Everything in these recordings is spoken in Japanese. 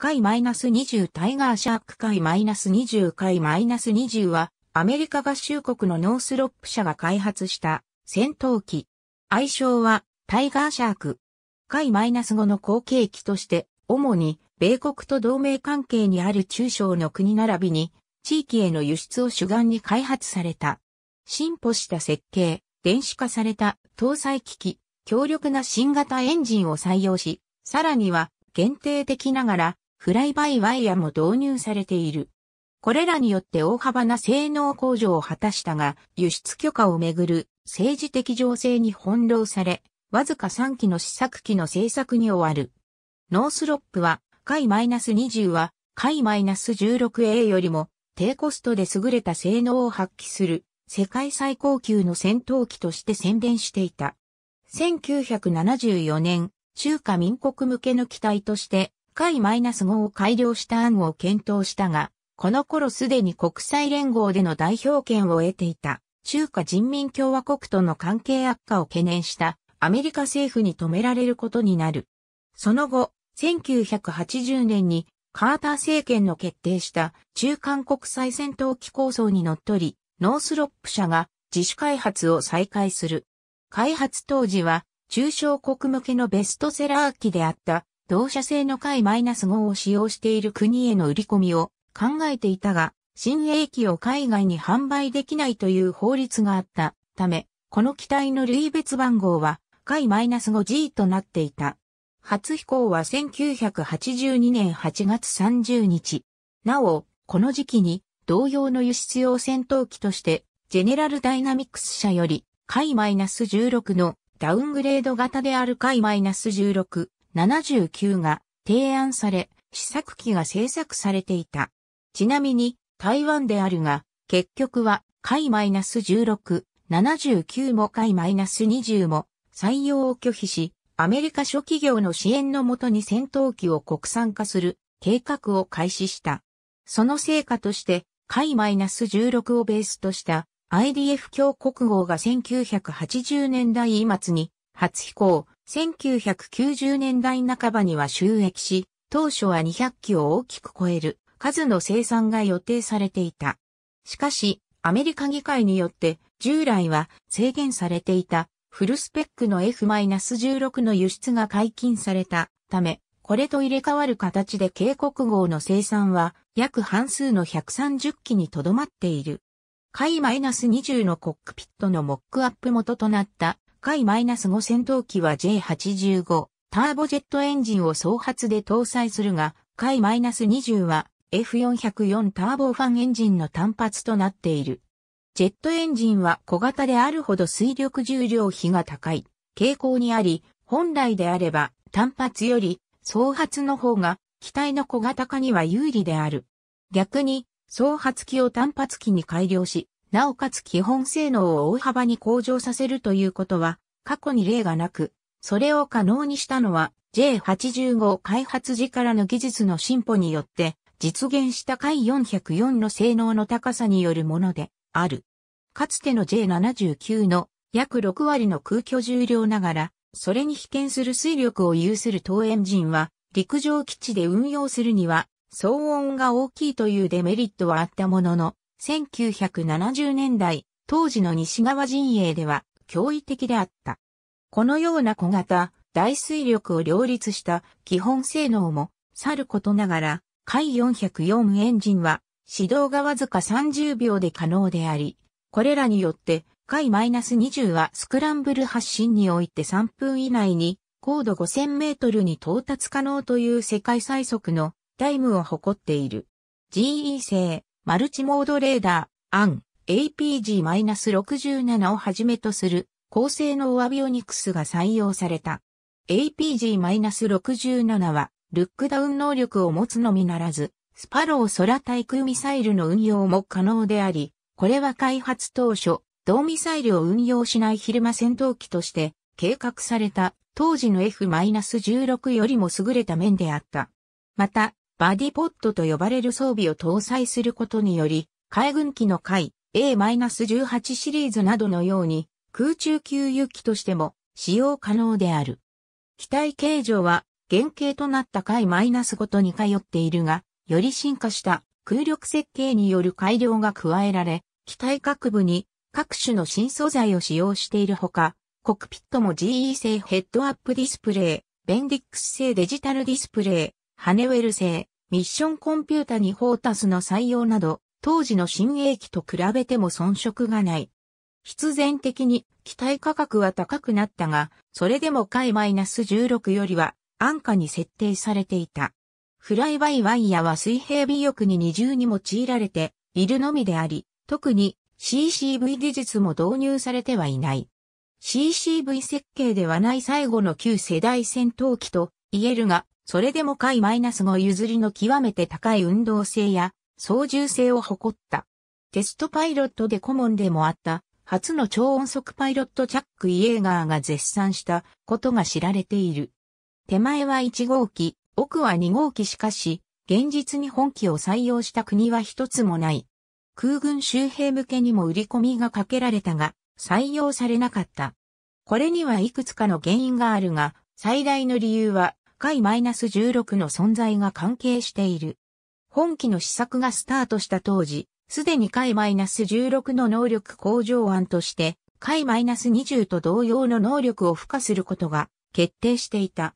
回 -20 タイガーシャーク回 -20 回 -20 はアメリカ合衆国のノースロップ社が開発した戦闘機。愛称はタイガーシャーク。回 -5 の後継機として主に米国と同盟関係にある中小の国並びに地域への輸出を主眼に開発された。進歩した設計、電子化された搭載機器、強力な新型エンジンを採用し、さらには限定的ながらフライバイワイヤも導入されている。これらによって大幅な性能向上を果たしたが、輸出許可をめぐる政治的情勢に翻弄され、わずか3機の試作機の製作に終わる。ノースロップは、回 -20 は、回 -16A よりも低コストで優れた性能を発揮する世界最高級の戦闘機として宣伝していた。1974年、中華民国向けの機体として、回 -5 を改良した案を検討したが、この頃すでに国際連合での代表権を得ていた中華人民共和国との関係悪化を懸念したアメリカ政府に止められることになる。その後、1980年にカーター政権の決定した中間国際戦闘機構想にのっとり、ノースロップ社が自主開発を再開する。開発当時は中小国向けのベストセラー機であった同社製の回 -5 を使用している国への売り込みを考えていたが、新鋭機を海外に販売できないという法律があったため、この機体の類別番号は回 -5G となっていた。初飛行は1982年8月30日。なお、この時期に同様の輸出用戦闘機として、ジェネラルダイナミックス社より、回 -16 のダウングレード型である回 -16、79が提案され、試作機が製作されていた。ちなみに、台湾であるが、結局は、回 -16、79も回 -20 も採用を拒否し、アメリカ諸企業の支援のもとに戦闘機を国産化する計画を開始した。その成果として、回 -16 をベースとした IDF 強国号が1980年代末に初飛行、1990年代半ばには収益し、当初は200機を大きく超える数の生産が予定されていた。しかし、アメリカ議会によって従来は制限されていたフルスペックの F-16 の輸出が解禁されたため、これと入れ替わる形で警告号の生産は約半数の130機にとどまっている。回 -20 のコックピットのモックアップ元となった回 -5 戦闘機は J85 ターボジェットエンジンを総発で搭載するが、回 -20 は F404 ターボファンエンジンの単発となっている。ジェットエンジンは小型であるほど水力重量比が高い傾向にあり、本来であれば単発より総発の方が機体の小型化には有利である。逆に総発機を単発機に改良し、なおかつ基本性能を大幅に向上させるということは過去に例がなく、それを可能にしたのは J85 開発時からの技術の進歩によって実現した回404の性能の高さによるものである。かつての J79 の約6割の空虚重量ながら、それに被験する水力を有する当エンジンは、陸上基地で運用するには、騒音が大きいというデメリットはあったものの、1970年代、当時の西側陣営では驚異的であった。このような小型、大水力を両立した基本性能もさることながら、回404エンジンは始動がわずか30秒で可能であり、これらによって回 -20 はスクランブル発進において3分以内に高度5000メートルに到達可能という世界最速のタイムを誇っている。GE 製マルチモードレーダー、アン、APG-67 をはじめとする高性能アビオニクスが採用された。APG-67 はルックダウン能力を持つのみならず、スパロー空対空ミサイルの運用も可能であり、これは開発当初、同ミサイルを運用しない昼間戦闘機として計画された当時の F-16 よりも優れた面であった。また、バディポットと呼ばれる装備を搭載することにより、海軍機の海 A-18 シリーズなどのように空中給油機としても使用可能である。機体形状は原型となった回 -5 とに通っているが、より進化した空力設計による改良が加えられ、機体各部に各種の新素材を使用しているほか、コクピットも GE 製ヘッドアップディスプレイ、ベンディックス製デジタルディスプレイ、ハネウェル製、ミッションコンピュータにフォータスの採用など、当時の新鋭機と比べても遜色がない。必然的に機体価格は高くなったが、それでも回 -16 よりは安価に設定されていた。フライバイワイヤは水平尾翼に二重に用いられているのみであり、特に CCV 技術も導入されてはいない。CCV 設計ではない最後の旧世代戦闘機と言えるが、それでも回 -5 譲りの極めて高い運動性や操縦性を誇った。テストパイロットで顧問でもあった初の超音速パイロットチャック・イエーガーが絶賛したことが知られている。手前は1号機、奥は2号機しかし、現実に本機を採用した国は一つもない。空軍周辺向けにも売り込みがかけられたが、採用されなかった。これにはいくつかの原因があるが、最大の理由は、回 -16 の存在が関係している。本機の試作がスタートした当時、すでに回 -16 の能力向上案として、回 -20 と同様の能力を付加することが決定していた。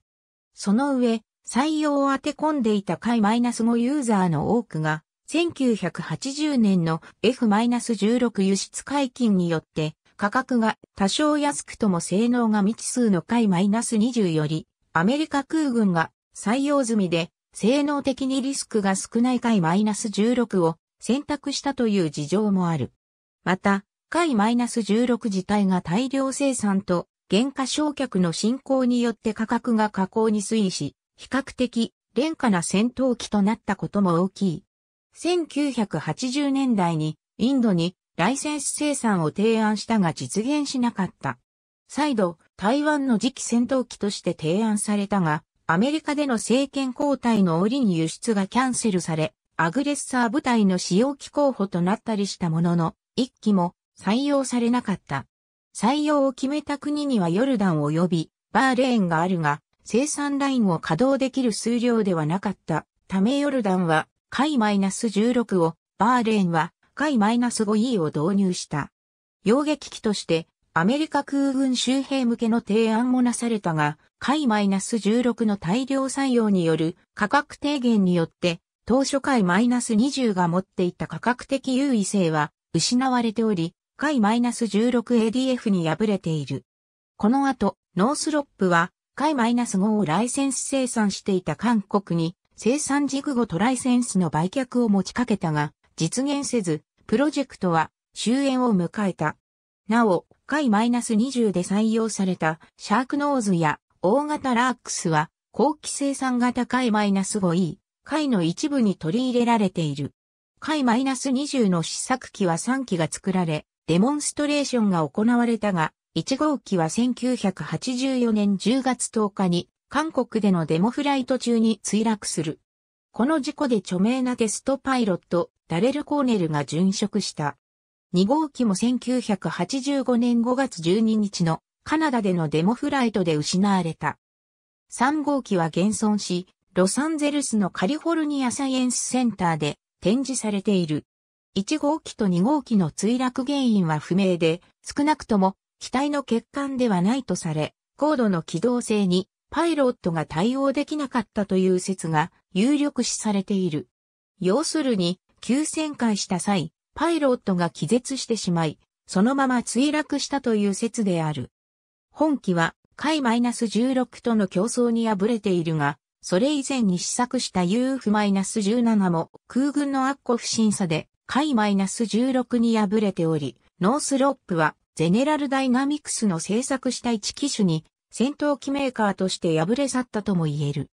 その上、採用を当て込んでいた回 -5 ユーザーの多くが、1980年の F-16 輸出解禁によって価格が多少安くとも性能が未知数の回 -20 よりアメリカ空軍が採用済みで性能的にリスクが少ない回 -16 を選択したという事情もある。また、回 -16 自体が大量生産と原価償却の進行によって価格が下降に推移し、比較的廉価な戦闘機となったことも大きい。1980年代にインドにライセンス生産を提案したが実現しなかった。再度台湾の次期戦闘機として提案されたが、アメリカでの政権交代の折に輸出がキャンセルされ、アグレッサー部隊の使用機候補となったりしたものの、一機も採用されなかった。採用を決めた国にはヨルダン及びバーレーンがあるが、生産ラインを稼働できる数量ではなかったためヨルダンは回 -16 を、バーレーンは回 -5E を導入した。洋撃機としてアメリカ空軍周辺向けの提案もなされたが、回 -16 の大量採用による価格低減によって、当初回 -20 が持っていた価格的優位性は失われており、回 -16ADF に敗れている。この後、ノースロップは、回 -5 をライセンス生産していた韓国に、生産軸後とライセンスの売却を持ちかけたが、実現せず、プロジェクトは終焉を迎えた。なお、回 -20 で採用されたシャークノーズや大型ラークスは後期生産型回 -5E、回の一部に取り入れられている。回 -20 の試作機は3機が作られ、デモンストレーションが行われたが、1号機は1984年10月10日に韓国でのデモフライト中に墜落する。この事故で著名なテストパイロット、ダレル・コーネルが殉職した。2号機も1985年5月12日のカナダでのデモフライトで失われた。3号機は現存し、ロサンゼルスのカリフォルニアサイエンスセンターで展示されている。1号機と2号機の墜落原因は不明で、少なくとも機体の欠陥ではないとされ、高度の機動性にパイロットが対応できなかったという説が有力視されている。要するに、急旋回した際、パイロットが気絶してしまい、そのまま墜落したという説である。本機は、回 -16 との競争に敗れているが、それ以前に試作した UF-17 も空軍のアッコ不審査で回 -16 に敗れており、ノースロップはゼネラルダイナミクスの製作した一機種に戦闘機メーカーとして敗れ去ったとも言える。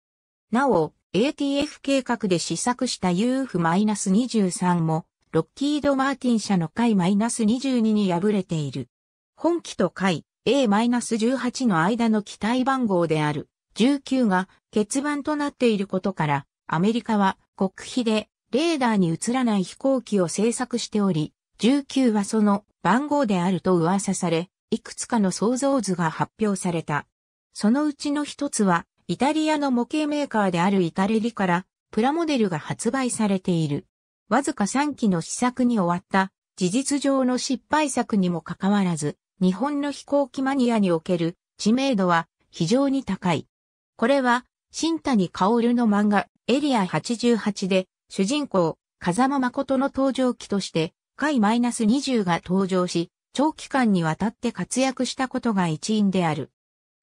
なお、ATF 計画で試作した UF-23 もロッキード・マーティン社の回 -22 に敗れている。本機と回 A-18 の間の機体番号である19が欠番となっていることから、アメリカは国費でレーダーに映らない飛行機を製作しており、19はその番号であると噂され、いくつかの想像図が発表された。そのうちの一つはイタリアの模型メーカーであるイタレリからプラモデルが発売されている。わずか3機の試作に終わった事実上の失敗作にもかかわらず、日本の飛行機マニアにおける知名度は非常に高い。これは、新谷薫の漫画エリア88で主人公、風間誠の登場機として回 -20 が登場し、長期間にわたって活躍したことが一因である。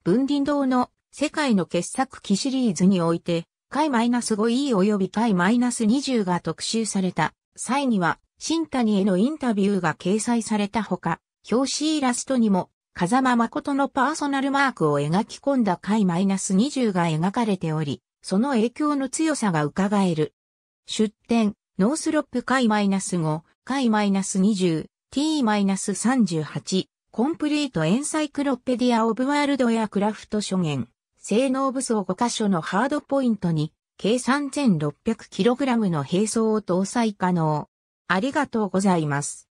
文林堂の世界の傑作機シリーズにおいて、回 -5E 及び回 -20 が特集された際には、新谷へのインタビューが掲載されたほか、表紙イラストにも、風間誠のパーソナルマークを描き込んだ回マイナス -20 が描かれており、その影響の強さが伺える。出展、ノースロップ回マイナス -5、回マイナス -20、T-38、コンプリートエンサイクロペディアオブワールドやクラフト諸言、性能武装5箇所のハードポイントに、計 3600kg の並走を搭載可能。ありがとうございます。